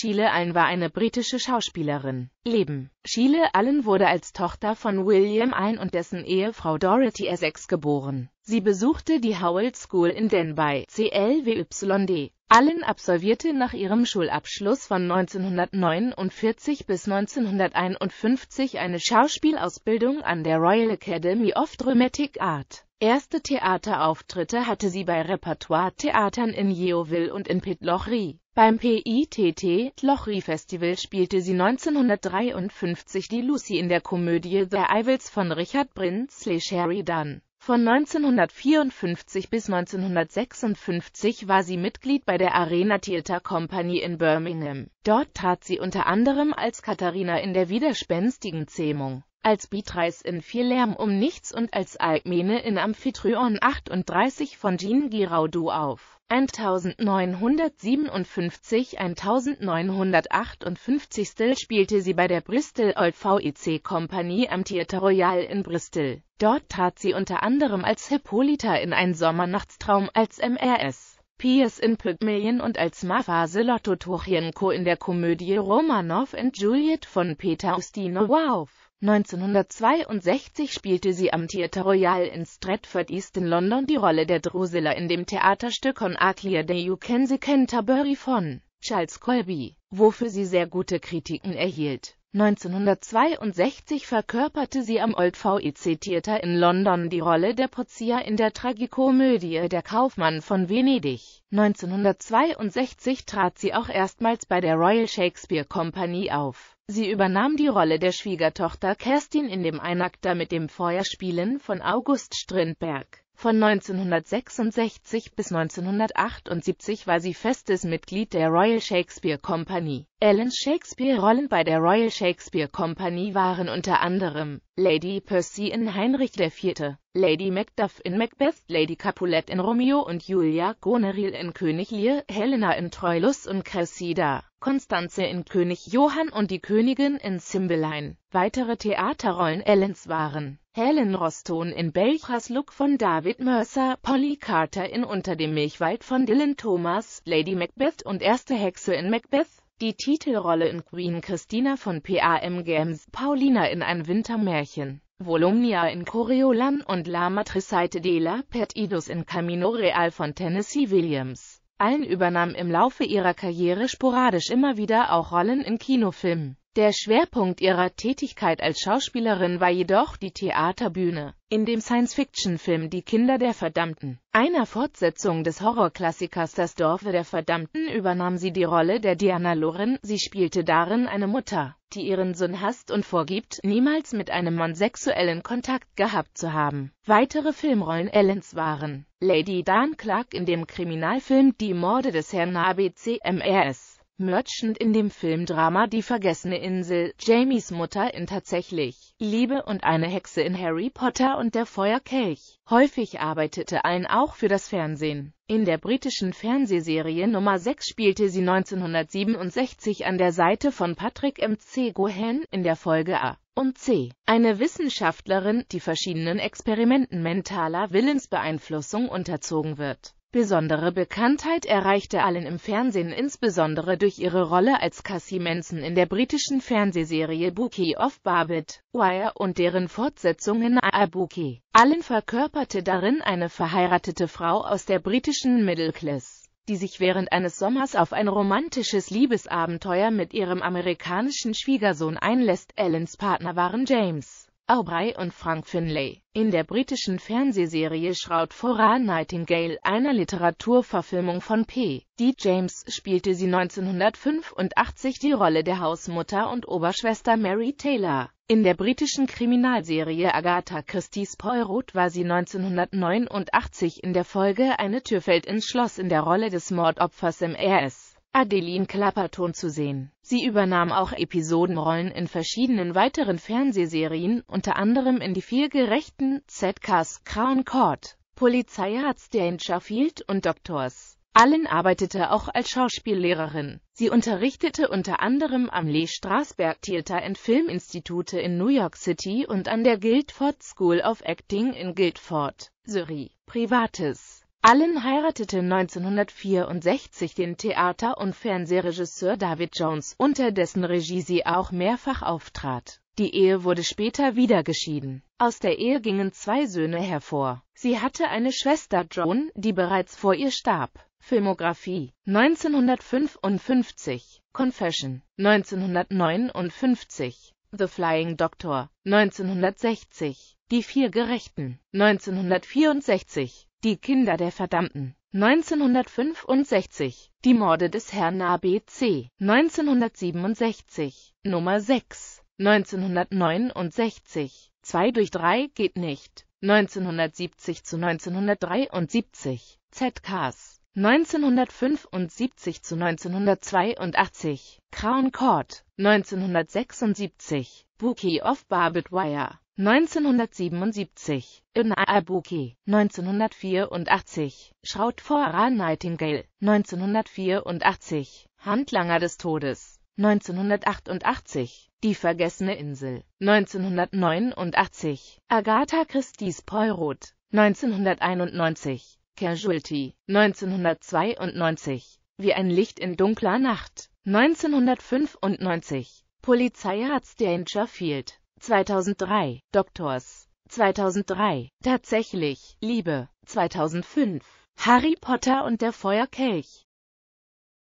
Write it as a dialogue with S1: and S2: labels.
S1: Sheila Allen war eine britische Schauspielerin. Leben Sheila Allen wurde als Tochter von William Allen und dessen Ehefrau Dorothy Essex geboren. Sie besuchte die Howell School in Denbigh (CLWYD). Allen absolvierte nach ihrem Schulabschluss von 1949 bis 1951 eine Schauspielausbildung an der Royal Academy of Dramatic Art. Erste Theaterauftritte hatte sie bei Repertoire-Theatern in Yeovil und in Pitlochry. Beim PITT Lochry Festival spielte sie 1953 die Lucy in der Komödie The Ivals von Richard Brinsley Sheridan. Von 1954 bis 1956 war sie Mitglied bei der Arena Theatre Company in Birmingham. Dort trat sie unter anderem als Katharina in der widerspenstigen Zähmung als Beatrice in Viel Lärm um nichts und als Alkmene in Amphitryon 38 von Jean Giraudoux auf. 1957 1958 spielte sie bei der Bristol Old Vic Company am Theatre Royal in Bristol. Dort trat sie unter anderem als Hippolyta in Ein Sommernachtstraum, als Mrs. Pierce in Pygmalion und als Mafase Lotto Tuchenko in der Komödie Romanov and Juliet von Peter Ustinov auf. 1962 spielte sie am Theatre Royal in Stratford East in London die Rolle der Drusilla in dem Theaterstück On a Day You Can See Canterbury von Charles Colby, wofür sie sehr gute Kritiken erhielt. 1962 verkörperte sie am Old Vic Theatre in London die Rolle der Portia in der Tragikomödie Der Kaufmann von Venedig. 1962 trat sie auch erstmals bei der Royal Shakespeare Company auf Sie übernahm die Rolle der Schwiegertochter Kerstin in dem Einakter mit dem Feuerspielen von August Strindberg. Von 1966 bis 1978 war sie festes Mitglied der Royal Shakespeare Company. Allens Shakespeare-Rollen bei der Royal Shakespeare Company waren unter anderem Lady Percy in Heinrich IV., Lady Macduff in Macbeth, Lady Capulet in Romeo und Julia, Goneril in König Lear, Helena in Troilus und Cressida. Konstanze in König Johann und die Königin in Cymbeline. Weitere Theaterrollen Ellens waren Helen Roston in Belchas Look von David Mercer, Polly Carter in Unter dem Milchwald von Dylan Thomas, Lady Macbeth und Erste Hexe in Macbeth, die Titelrolle in Queen Christina von P.A.M. Games, Paulina in Ein Wintermärchen, Volumnia in Coriolan und La Matriceite de la Perdidos in Camino Real von Tennessee Williams. Allen übernahm im Laufe ihrer Karriere sporadisch immer wieder auch Rollen in Kinofilmen. Der Schwerpunkt ihrer Tätigkeit als Schauspielerin war jedoch die Theaterbühne. In dem Science-Fiction-Film Die Kinder der Verdammten, einer Fortsetzung des Horrorklassikers Das Dorf der Verdammten, übernahm sie die Rolle der Diana Loren. Sie spielte darin eine Mutter, die ihren Sohn hasst und vorgibt, niemals mit einem Mann sexuellen Kontakt gehabt zu haben. Weitere Filmrollen Ellens waren Lady Dan Clark in dem Kriminalfilm Die Morde des Herrn ABCMRS Merchant in dem Filmdrama Die vergessene Insel, Jamies Mutter in Tatsächlich, Liebe und eine Hexe in Harry Potter und der Feuerkelch. Häufig arbeitete Allen auch für das Fernsehen. In der britischen Fernsehserie Nummer 6 spielte sie 1967 an der Seite von Patrick M. C. Gohan in der Folge A und C. Eine Wissenschaftlerin, die verschiedenen Experimenten mentaler Willensbeeinflussung unterzogen wird Besondere Bekanntheit erreichte Allen im Fernsehen insbesondere durch ihre Rolle als Cassie Manson in der britischen Fernsehserie Bookie of Barbet Wire und deren Fortsetzung in Bookie. Allen verkörperte darin eine verheiratete Frau aus der britischen Middle Class, die sich während eines Sommers auf ein romantisches Liebesabenteuer mit ihrem amerikanischen Schwiegersohn einlässt. Allens Partner waren James Aubrey und Frank Finlay. In der britischen Fernsehserie Shroud Flora Nightingale, einer Literaturverfilmung von P. D. James, spielte sie 1985 die Rolle der Hausmutter und Oberschwester Mary Taylor. In der britischen Kriminalserie Agatha Christie's Poirot war sie 1989 in der Folge Eine Tür fällt ins Schloss in der Rolle des Mordopfers im RS. Adeline Clapperton zu sehen. Sie übernahm auch Episodenrollen in verschiedenen weiteren Fernsehserien, unter anderem in die vier gerechten ZKs Crown Court, Polizeiarzt Dangerfield und Doctors. Allen arbeitete auch als Schauspiellehrerin. Sie unterrichtete unter anderem am Lee Strasberg Theater and Film Institute in New York City und an der Guildford School of Acting in Guildford, Surrey. Privates Allen heiratete 1964 den Theater- und Fernsehregisseur David Jones, unter dessen Regie sie auch mehrfach auftrat. Die Ehe wurde später wieder geschieden. Aus der Ehe gingen zwei Söhne hervor. Sie hatte eine Schwester Joan, die bereits vor ihr starb. Filmografie 1955 Confession 1959 The Flying Doctor 1960 Die vier Gerechten 1964 Die Kinder der Verdammten. 1965 Die Morde des Herrn ABC 1967 Nummer 6 1969 2 durch 3 geht nicht. 1970 zu 1973 ZKs 1975 zu 1982 Crown Court. 1976 Bouquet of Barbed Wire 1977. In a Bouquet 1984 Schrautfahrer Nightingale 1984 Handlanger des Todes 1988 Die vergessene Insel 1989 Agatha Christie's Poirot 1991 Casualty 1992 Wie ein Licht in dunkler Nacht 1995 Polizeiarzt Dangerfield 2003 Doctors 2003 Tatsächlich Liebe. 2005 Harry Potter und der Feuerkelch